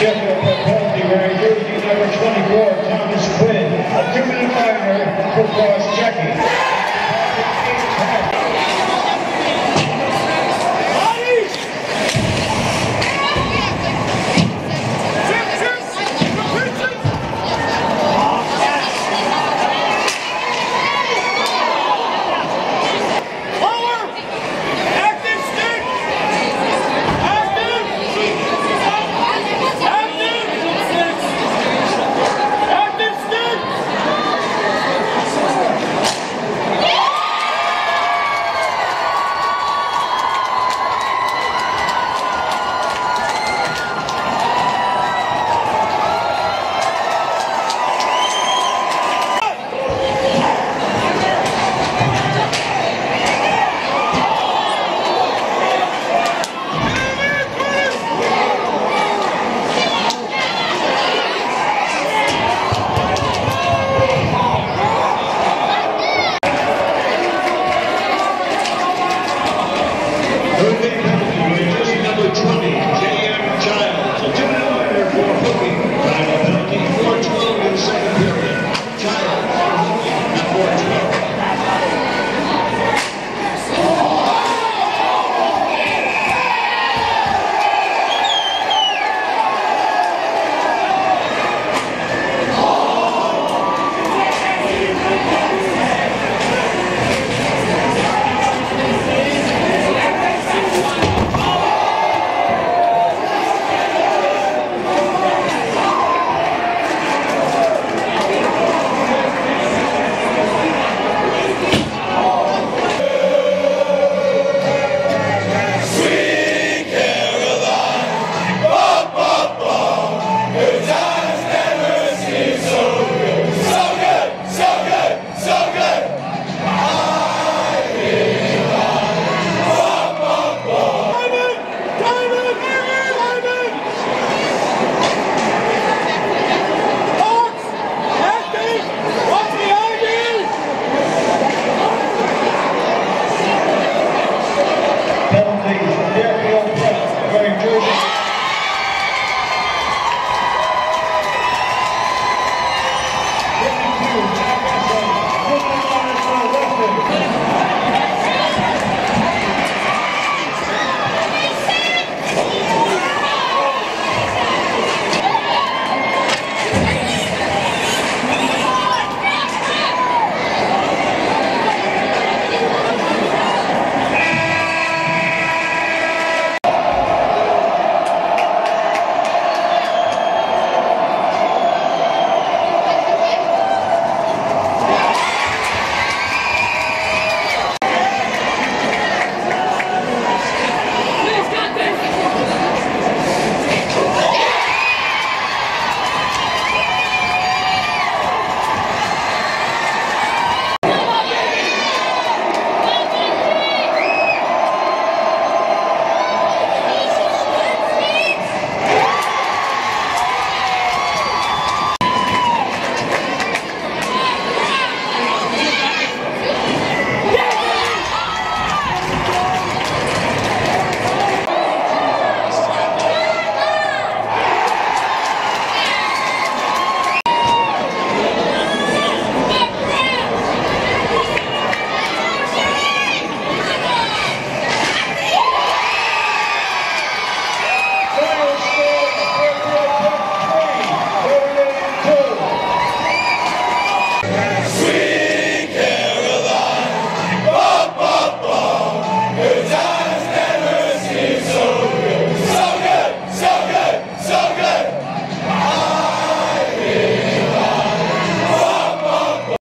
Sheffield for penalty wearing jersey number 24, Thomas Quinn, a two-minute minor for cross-checking.